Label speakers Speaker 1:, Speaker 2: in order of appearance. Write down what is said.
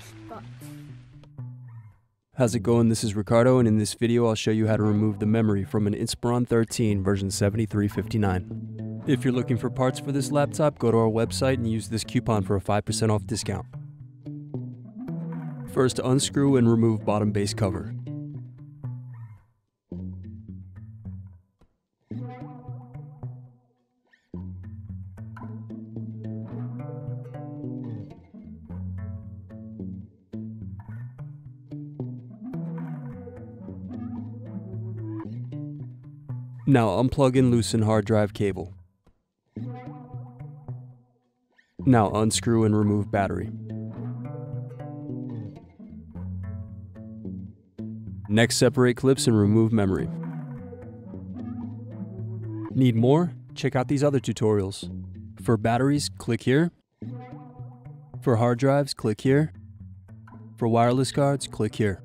Speaker 1: spots.
Speaker 2: How's it going? This is Ricardo, and in this video, I'll show you how to remove the memory from an Inspiron 13 version 7359. If you're looking for parts for this laptop, go to our website and use this coupon for a 5% off discount. First, unscrew and remove bottom base cover. Now unplug and loosen hard drive cable. Now unscrew and remove battery. Next separate clips and remove memory. Need more? Check out these other tutorials. For batteries, click here. For hard drives, click here. For wireless cards, click here.